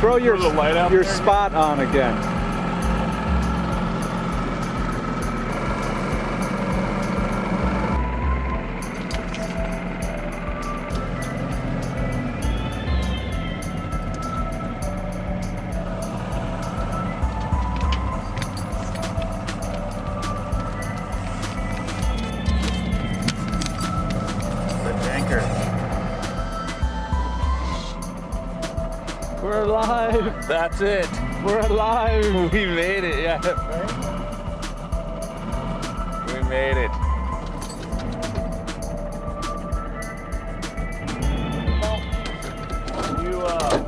Throw your Throw the light out your spot on again. That's it. We're alive. We made it, yeah. We made it. You, uh,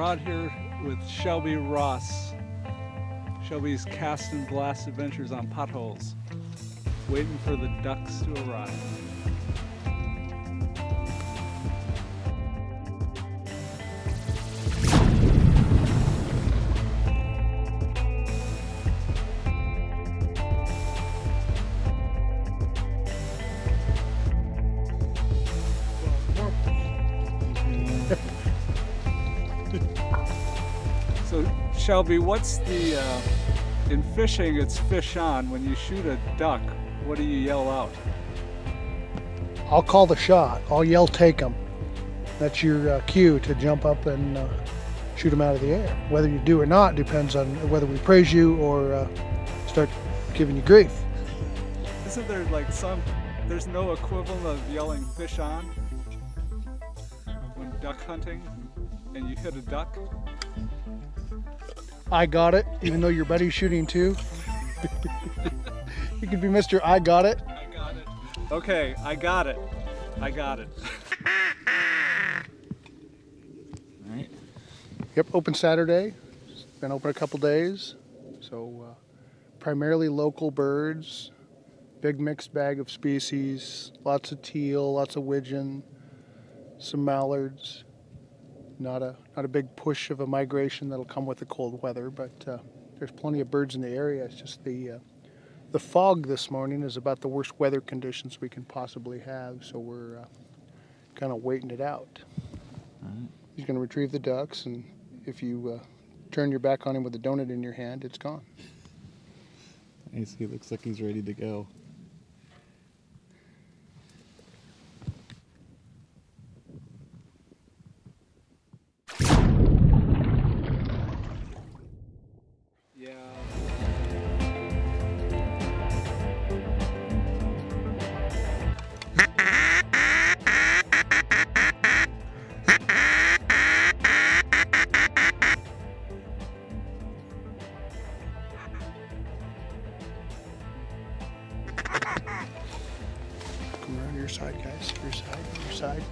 We're out here with Shelby Ross. Shelby's cast and blast adventures on potholes. Waiting for the ducks to arrive. Shelby, what's the uh, in fishing? It's fish on. When you shoot a duck, what do you yell out? I'll call the shot. I'll yell, take them. That's your uh, cue to jump up and uh, shoot them out of the air. Whether you do or not depends on whether we praise you or uh, start giving you grief. Isn't there like some? There's no equivalent of yelling fish on when duck hunting, and you hit a duck. I got it, even though your buddy's shooting too. you could be Mr. I got it. I got it. Okay, I got it. I got it. Yep, open Saturday. It's been open a couple days. So uh, primarily local birds, big mixed bag of species, lots of teal, lots of widgeon, some mallards. Not a not a big push of a migration that'll come with the cold weather, but uh, there's plenty of birds in the area. It's just the uh, the fog this morning is about the worst weather conditions we can possibly have, so we're uh, kind of waiting it out. He's going to retrieve the ducks, and if you uh, turn your back on him with a donut in your hand, it's gone. Nice. He looks like he's ready to go. Come around your side, guys. Your side, your side.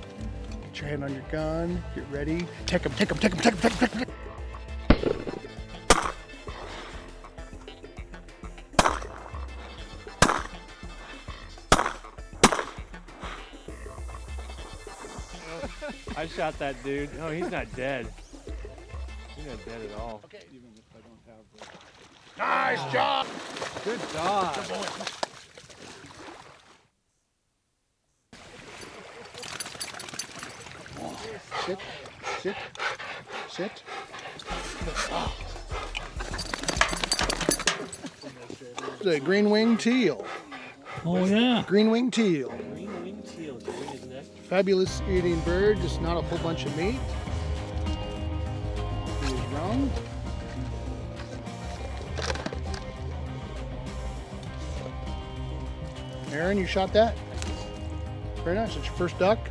Get your hand on your gun. Get ready. Take him, take him, take him, take him, take him, take him. I shot that dude. No, he's not dead. He's not dead at all. Okay. Even if I don't have the. Nice job. Good dog. Sit, sit, sit. The green wing teal. Oh yeah. Green wing teal. Green winged teal doing neck. Fabulous eating bird, just not a whole bunch of meat. He is round. Aaron, you shot that? Very nice. It's your first duck.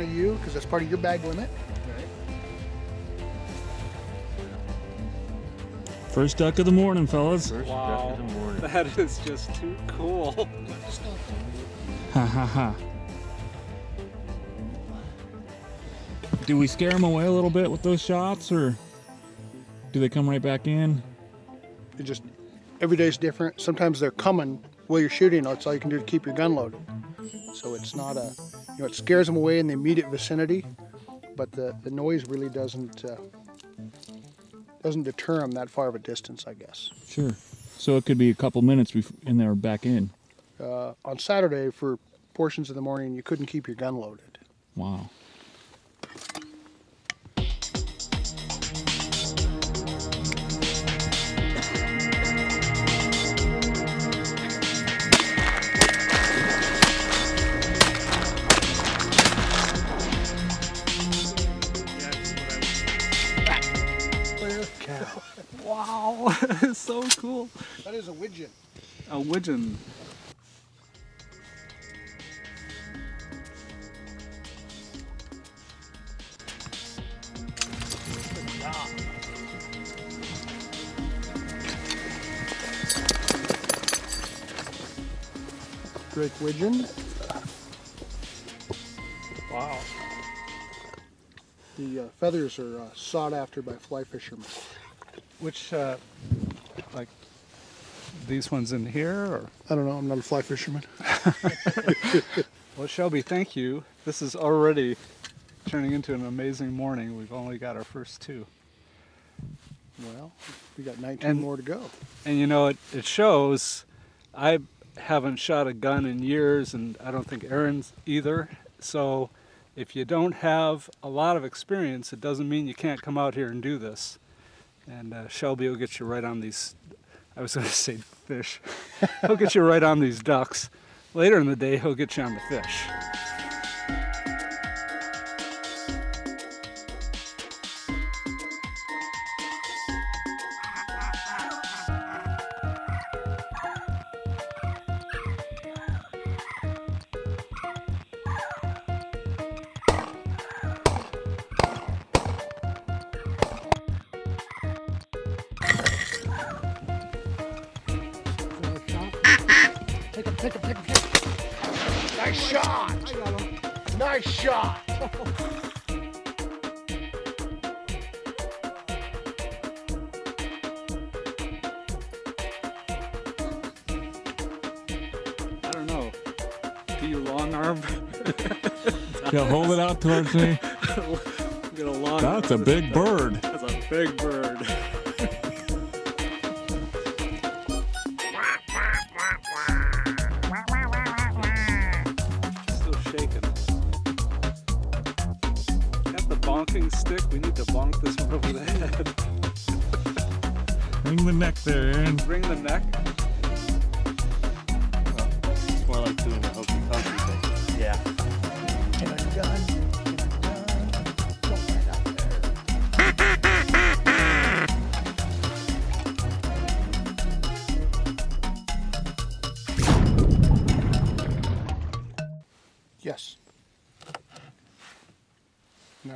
Front of you, because that's part of your bag limit. First duck of the morning, fellas. First Wow. duck of the morning. That is just too cool. Ha ha ha. Do we scare them away a little bit with those shots, or do they come right back in? It just every day's different. Sometimes they're coming while you're shooting. That's all you can do to keep your gun loaded. So it's not a, you know, it scares them away in the immediate vicinity, but the, the noise really doesn't uh, doesn't deter them that far of a distance, I guess. Sure. So it could be a couple minutes and they're back in. Uh, on Saturday, for portions of the morning, you couldn't keep your gun loaded. Wow. Wow, it's so cool. That is a widgeon. A widgeon. Drake widgeon. Wow. The uh, feathers are uh, sought after by fly fishermen. Which, uh, like, these ones in here, or? I don't know. I'm not a fly fisherman. Well, Shelby, thank you. This is already turning into an amazing morning. We've only got our first two. Well, we got 19 And- more to go. And you know, it, it shows I haven't shot a gun in years, and I don't think Aaron's either. So if you don't have a lot of experience, it doesn't mean you can't come out here and do this. And uh, Shelby will get you right on these, I was going to say fish. he'll get you right on these ducks. Later in the day, he'll get you on the fish. Take him, take him, take him, take him. Nice shot. I got him. Nice shot. I don't know. Do you long arm? Yeah, hold it out towards me. Get a long That's a big bird. That's a big bird. Bonking stick. We need to bonk this one over the head. Bring the neck there, Aaron. Bring the neck.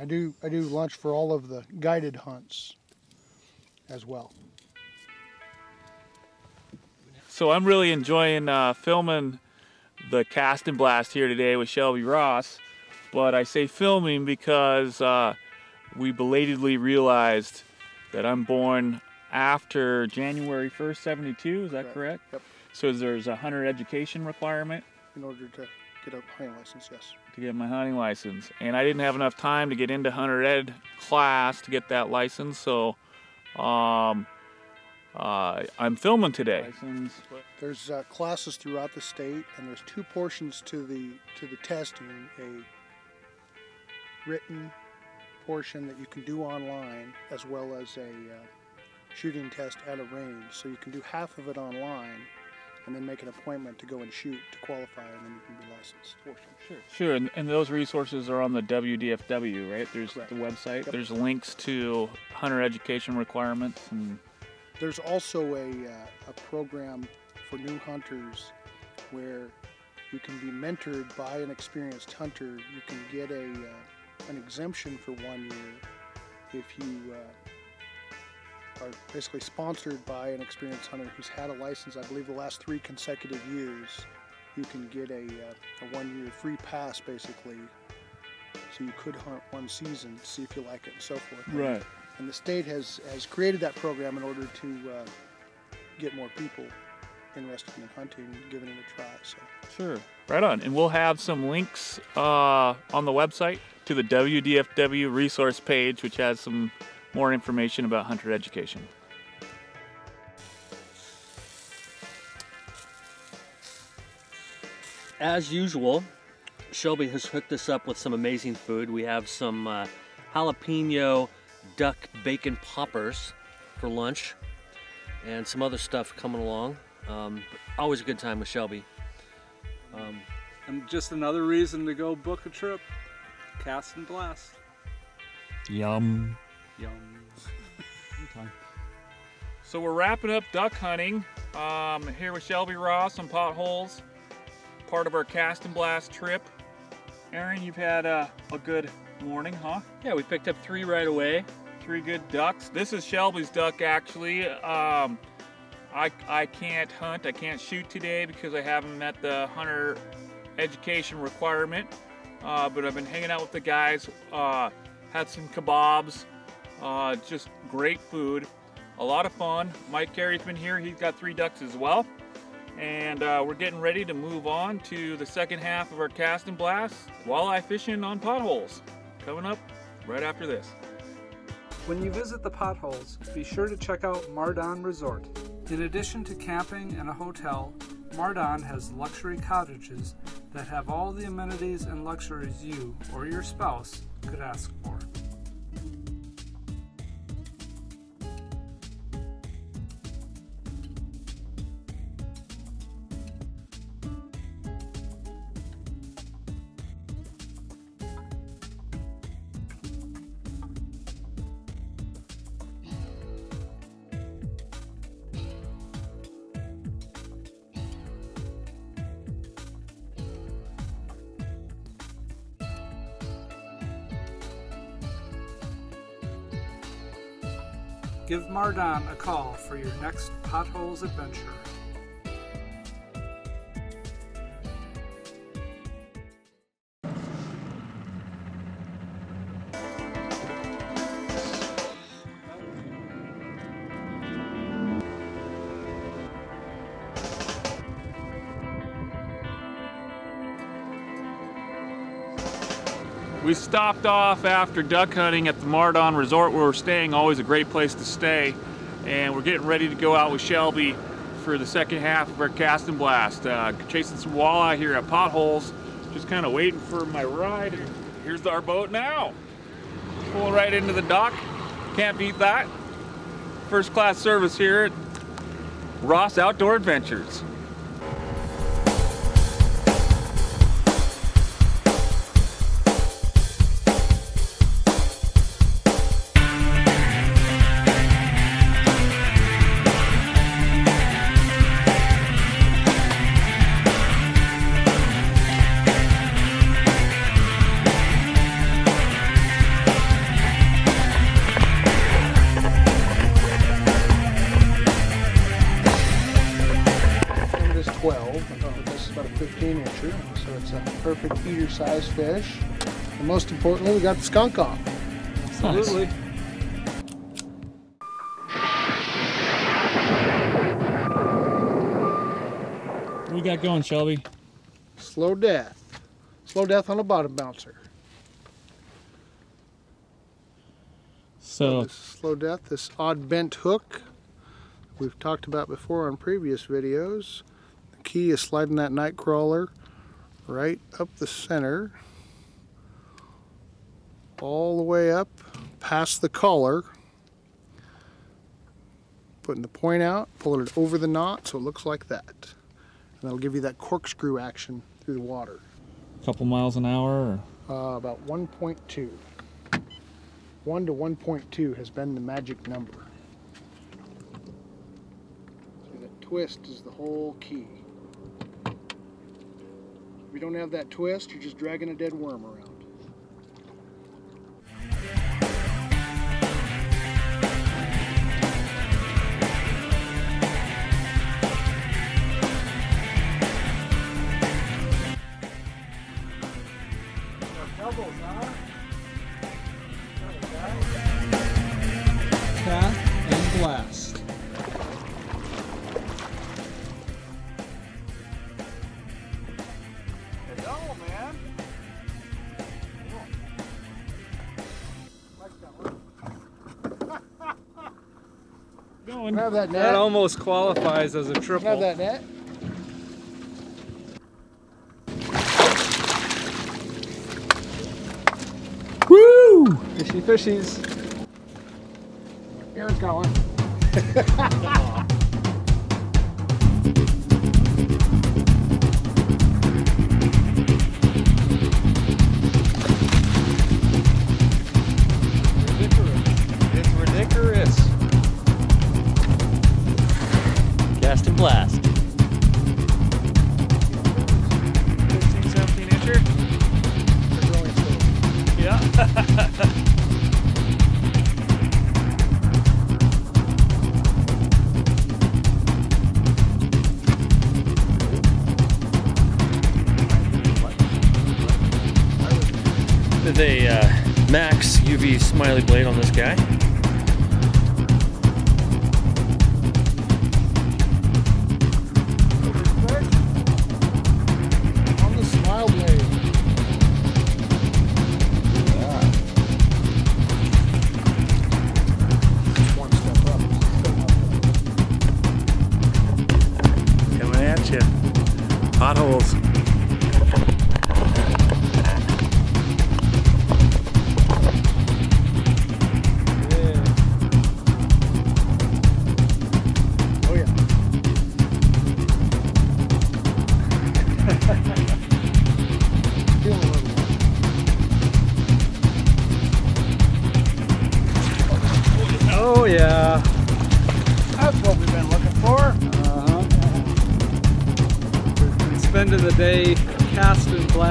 I do I do lunch for all of the guided hunts as well. So I'm really enjoying uh, filming the cast and blast here today with Shelby Ross. But I say filming because uh, we belatedly realized that I'm born after January 1st, 72. Is that Correct. correct? Yep. So there's a hunter education requirement In order to get a hunting license, yes. To get my hunting license. And I didn't have enough time to get into hunter ed class to get that license. So um, uh, I'm filming today. There's uh, classes throughout the state, and there's two portions to the to the testing: a written portion that you can do online, as well as a uh, shooting test at a range. So you can do half of it online, and then make an appointment to go and shoot to qualify, and then you can be licensed. Sure. Sure, and, and those resources are on the WDFW, right? There's Correct. the website. Yep. There's links to hunter education requirements and There's also a, uh, a program for new hunters where you can be mentored by an experienced hunter. You can get a, uh, an exemption for one year if you uh, are basically sponsored by an experienced hunter who's had a license, I believe, the last three consecutive years. You can get a, uh, a one-year free pass, basically, so you could hunt one season, see if you like it, and so forth. Right. And the state has has created that program in order to uh, get more people interested in hunting and giving it a try. So. Sure. Right on. And we'll have some links uh, on the website to the WDFW resource page, which has some more information about hunter education. As usual, Shelby has hooked us up with some amazing food. We have some uh, jalapeno duck bacon poppers for lunch and some other stuff coming along. Um, always a good time with Shelby. Um, And just another reason to go book a trip. Cast and blast. Yum. Yum. So we're wrapping up duck hunting um, here with Shelby Ross on potholes, part of our cast and blast trip. Aaron, you've had a, a good morning, huh? yeah, we picked up three right away. Three good ducks. This is Shelby's duck, actually. Um, I, I can't hunt, I can't shoot today because I haven't met the hunter education requirement. Uh, but I've been hanging out with the guys, uh, had some kebabs, uh, just great food, a lot of fun. Mike Carey's been here, he's got three ducks as well. And uh, we're getting ready to move on to the second half of our cast and blast, walleye fishing on potholes. Coming up right after this. When you visit the potholes, be sure to check out Mardon Resort. In addition to camping and a hotel, Mardon has luxury cottages that have all the amenities and luxuries you or your spouse could ask for. Give Mardon a call for your next potholes adventure. Stopped off after duck hunting at the Mardon Resort where we're staying, always a great place to stay. And we're getting ready to go out with Shelby for the second half of our cast and blast. Uh, chasing some walleye here at Potholes, just kind of waiting for my ride. Here's our boat now. Pulling right into the dock. Can't beat that. First class service here at Ross Outdoor Adventures. About a 15 incher, so it's a perfect feeder size fish. And most importantly, we got the skunk off. Absolutely. What we got going, Shelby? Slow death. Slow death on a bottom bouncer. So, This slow death, this odd bent hook we've talked about before on previous videos. Key is sliding that night crawler right up the center, all the way up past the collar, putting the point out, pulling it over the knot so it looks like that. And that'll give you that corkscrew action through the water. a couple miles an hour. Uh, about 1.2. 1 to 1.2 has been the magic number. See, that twist is the whole key. You don't have that twist, you're just dragging a dead worm around. Grab that net. That almost qualifies as a triple. Grab that net. Woo! Fishy fishies. Aaron's got one. The uh, Mack's UV Smiley blade on this guy. Potholes.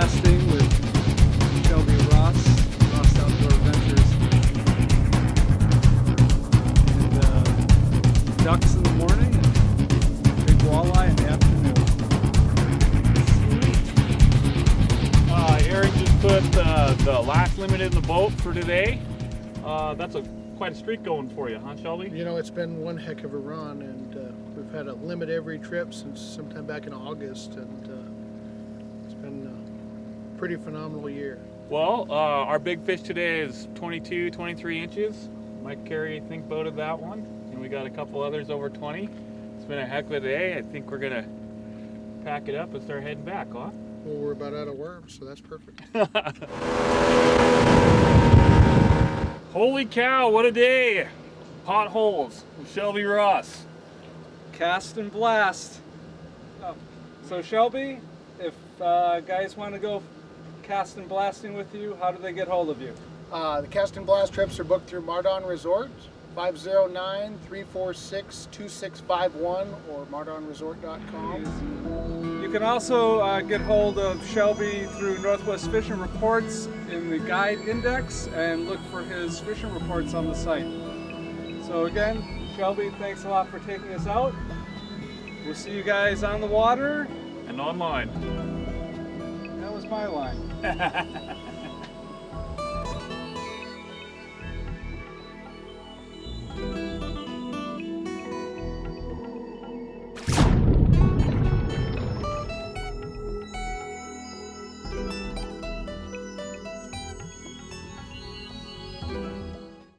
Casting, blasting with Shelby Ross, Ross Outdoor Adventures. And uh, ducks in the morning and big walleye in the afternoon. Uh, Eric just put uh, the last limit in the boat for today. Uh, that's a quite a streak going for you, huh, Shelby? You know, it's been one heck of a run, and uh, we've had a limit every trip since sometime back in August, and uh, it's been a pretty phenomenal year. Well, uh, our big fish today is 22, 23 inches. Mike Carey, I think, boated that one. And we got a couple others over 20. It's been a heck of a day. I think we're going to pack it up and start heading back, huh? Well, we're about out of worms, so that's perfect. Holy cow, what a day! Potholes with Shelby Ross. Cast and blast. Oh, so Shelby, if uh, guys want to go cast and blasting with you, how do they get hold of you? Uh, the cast and blast trips are booked through Mardon Resort, 509 346 2651 or mardonresort.com. You can also uh, get hold of Shelby through Northwest Fishing Reports in the guide index and look for his fishing reports on the site. So again, Shelby, thanks a lot for taking us out. We'll see you guys on the water. And online. My line.